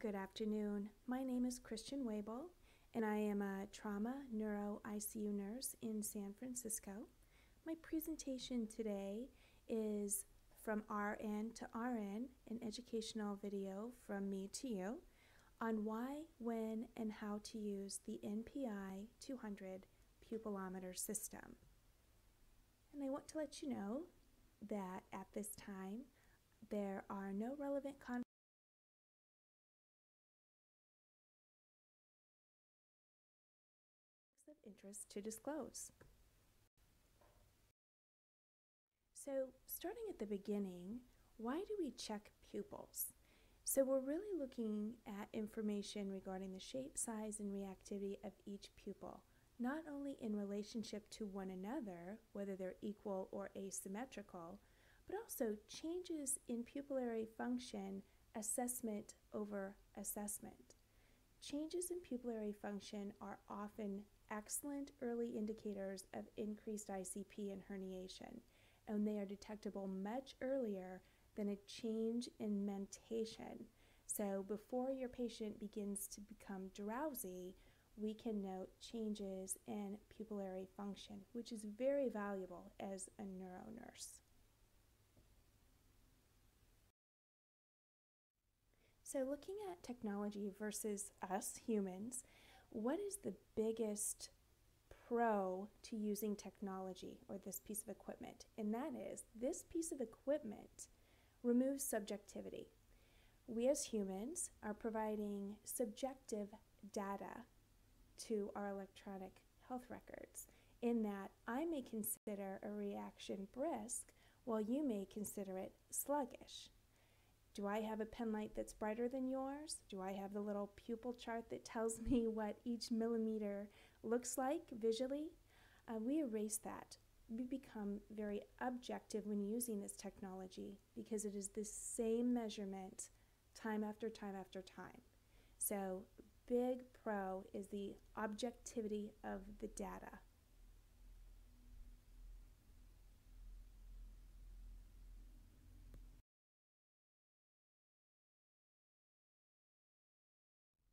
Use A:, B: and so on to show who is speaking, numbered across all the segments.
A: Good afternoon. My name is Christian Webel, and I am a trauma neuro ICU nurse in San Francisco. My presentation today is from RN to RN, an educational video from me to you on why, when, and how to use the NPI 200 pupillometer system. And I want to let you know that at this time there are no relevant interest to disclose. So, starting at the beginning, why do we check pupils? So, we're really looking at information regarding the shape, size, and reactivity of each pupil, not only in relationship to one another, whether they're equal or asymmetrical, but also changes in pupillary function assessment over assessment. Changes in pupillary function are often excellent early indicators of increased ICP and herniation, and they are detectable much earlier than a change in mentation. So, before your patient begins to become drowsy, we can note changes in pupillary function, which is very valuable as a neuro nurse. So, looking at technology versus us humans, what is the biggest pro to using technology or this piece of equipment? And that is this piece of equipment removes subjectivity. We as humans are providing subjective data to our electronic health records, in that I may consider a reaction brisk while you may consider it sluggish. Do I have a pen light that's brighter than yours? Do I have the little pupil chart that tells me what each millimeter looks like visually? Uh, we erase that. We become very objective when using this technology because it is the same measurement time after time after time. So, big pro is the objectivity of the data.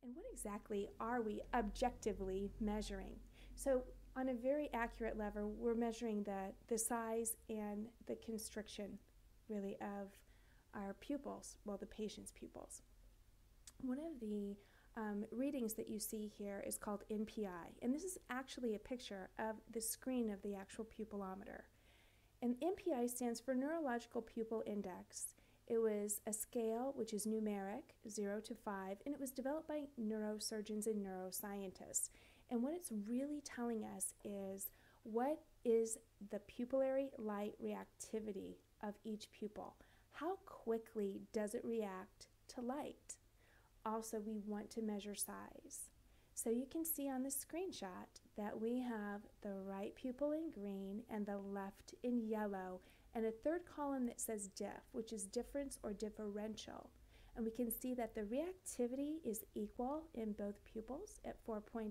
A: And what exactly are we objectively measuring? So, on a very accurate level, we're measuring the, the size and the constriction, really, of our pupils, well, the patient's pupils. One of the um, readings that you see here is called NPI, and this is actually a picture of the screen of the actual pupillometer. And NPI stands for Neurological Pupil Index. It was a scale which is numeric, 0 to 5, and it was developed by neurosurgeons and neuroscientists. And what it's really telling us is what is the pupillary light reactivity of each pupil? How quickly does it react to light? Also, we want to measure size. So you can see on the screenshot that we have the right pupil in green and the left in yellow, and a third column that says diff, which is difference or differential. And we can see that the reactivity is equal in both pupils at 4.8,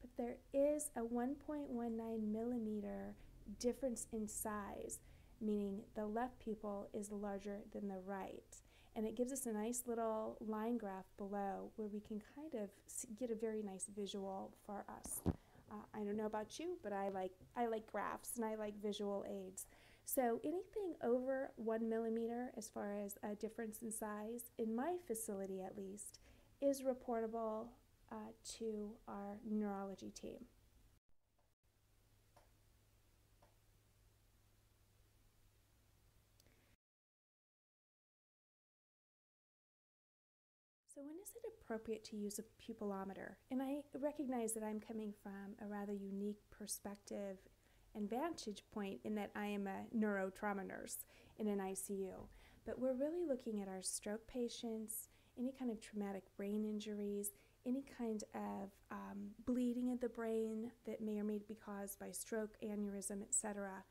A: but there is a 1.19 millimeter difference in size, meaning the left pupil is larger than the right. And it gives us a nice little line graph below where we can kind of get a very nice visual for us. Uh, I don't know about you, but I like I like graphs and I like visual aids. So anything over one millimeter as far as a difference in size, in my facility at least, is reportable uh, to our neurology team. So when is it appropriate to use a pupillometer? And I recognize that I'm coming from a rather unique perspective and vantage point in that I am a neurotrauma nurse in an ICU. But we're really looking at our stroke patients, any kind of traumatic brain injuries, any kind of um, bleeding of the brain that may or may be caused by stroke, aneurysm, etc.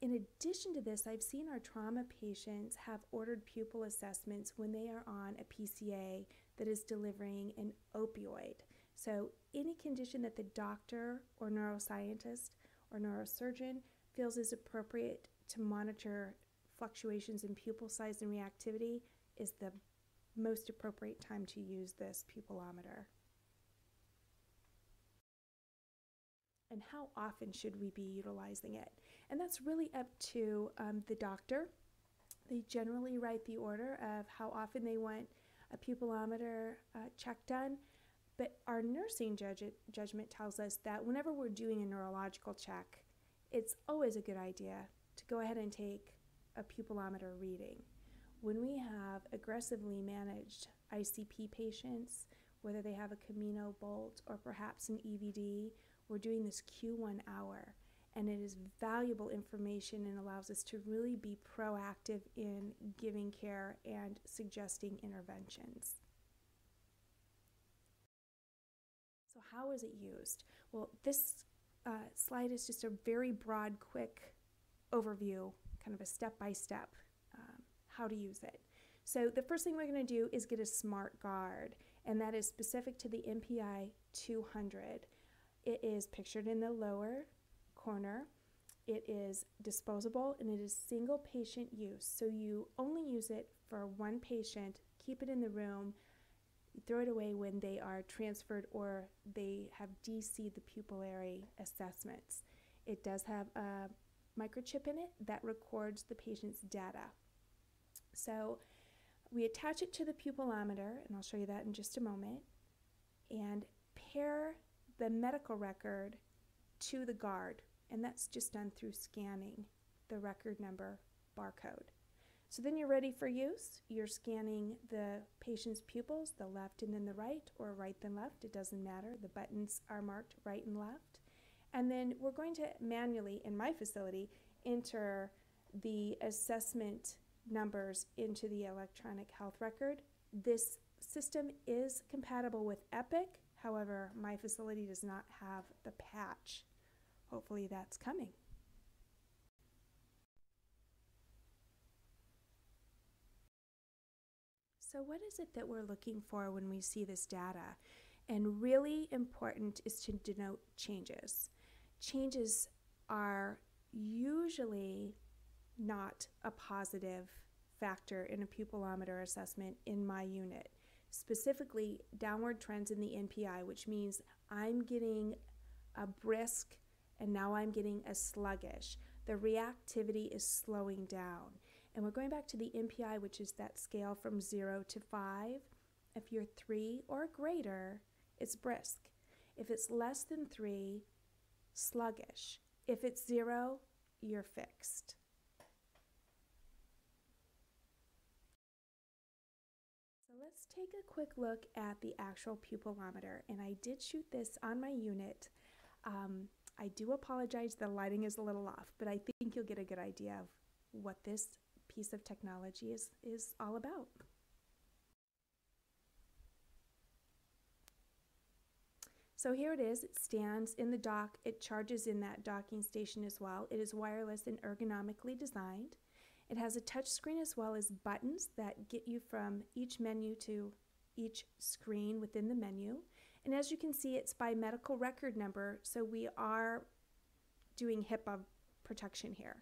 A: In addition to this, I've seen our trauma patients have ordered pupil assessments when they are on a PCA that is delivering an opioid. So, any condition that the doctor or neuroscientist or neurosurgeon feels is appropriate to monitor fluctuations in pupil size and reactivity is the most appropriate time to use this pupillometer. And how often should we be utilizing it? And that's really up to um, the doctor. They generally write the order of how often they want a pupillometer uh, check done. But our nursing judge- judgment tells us that whenever we're doing a neurological check, it's always a good idea to go ahead and take a pupillometer reading. When we have aggressively managed ICP patients, whether they have a Camino bolt or perhaps an EVD, we're doing this Q1 hour. And it is valuable information and allows us to really be proactive in giving care and suggesting interventions. How is it used? Well, this uh, slide is just a very broad, quick overview, kind of a step by step how to use it. So the first thing we're going to do is get a smart guard, and that is specific to the NPI 200. It is pictured in the lower corner. It is disposable and it is single patient use. So you only use it for one patient, keep it in the room, throw it away when they are transferred or they have DC'd the pupillary assessments. It does have a microchip in it that records the patient's data. So we attach it to the pupillometer, and I'll show you that in just a moment, and pair the medical record to the guard, and that's just done through scanning the record number barcode. So then you're ready for use. You're scanning the patient's pupils, the left and then the right, or right then left, it doesn't matter. The buttons are marked right and left. And then we're going to manually, in my facility, enter the assessment numbers into the electronic health record. This system is compatible with Epic, however, my facility does not have the patch. Hopefully, that's coming. So, what is it that we're looking for when we see this data? And really important is to denote changes. Changes are usually not a positive factor in a pupillometer assessment in my unit. Specifically, downward trends in the NPI, which means I'm getting a brisk and now I'm getting a sluggish. The reactivity is slowing down. And we're going back to the NPI, which is that scale from zero to five. If you're three or greater, it's brisk. If it's less than three, sluggish. If it's zero, you're fixed. So let's take a quick look at the actual pupillometer. And I did shoot this on my unit. Um, I do apologize, the lighting is a little off, but I think you'll get a good idea of what this piece of technology is, is all about. So here it is, it stands in the dock, it charges in that docking station as well. It is wireless and ergonomically designed. It has a touch screen as well as buttons that get you from each menu to each screen within the menu. And as you can see, it's by medical record number, so we are doing HIPAA protection here.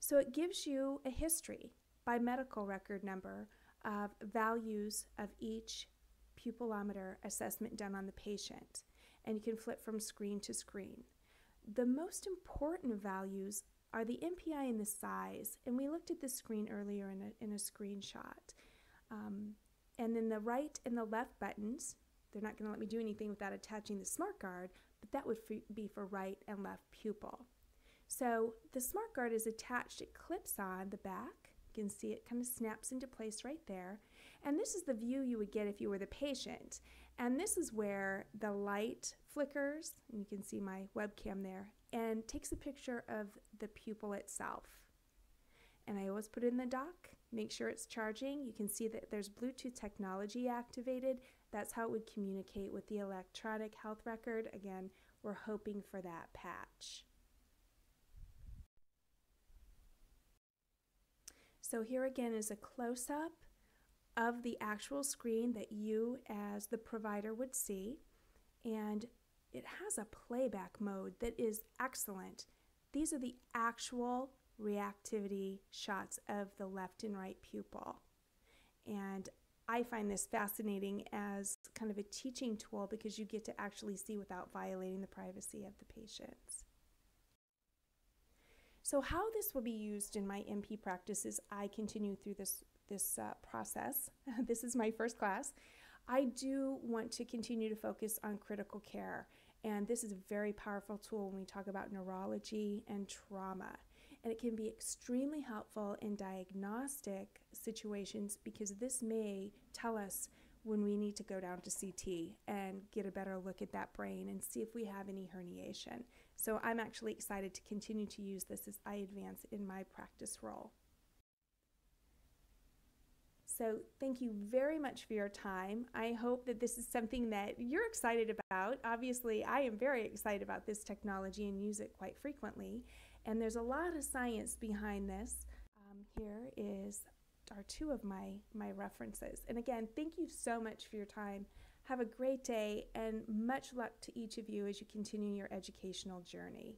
A: So it gives you a history by medical record number of values of each pupillometer assessment done on the patient. And you can flip from screen to screen. The most important values are the NPI and the size. And we looked at the screen earlier in a, in a screenshot. Um, and then the right and the left buttons, they're not going to let me do anything without attaching the smart guard, but that would be for right and left pupil. So the smart guard is attached, it clips on the back. You can see it kind of snaps into place right there. And this is the view you would get if you were the patient. And this is where the light flickers, and you can see my webcam there, and takes a picture of the pupil itself. And I always put it in the dock, make sure it's charging. You can see that there's Bluetooth technology activated. That's how it would communicate with the electronic health record. Again, we're hoping for that patch. So here again is a close-up of the actual screen that you as the provider would see. And it has a playback mode that is excellent. These are the actual reactivity shots of the left and right pupil. And I find this fascinating as kind of a teaching tool because you get to actually see without violating the privacy of the patients. So, how this will be used in my NP practice as I continue through this, this uh, process, this is my first class, I do want to continue to focus on critical care. And this is a very powerful tool when we talk about neurology and trauma. And it can be extremely helpful in diagnostic situations because this may tell us when we need to go down to CT and get a better look at that brain and see if we have any herniation. So I'm actually excited to continue to use this as I advance in my practice role. So, thank you very much for your time. I hope that this is something that you're excited about. Obviously, I am very excited about this technology and use it quite frequently. And there's a lot of science behind this. Um, here is are two of my my references. And again, thank you so much for your time. Have a great day and much luck to each of you as you continue your educational journey.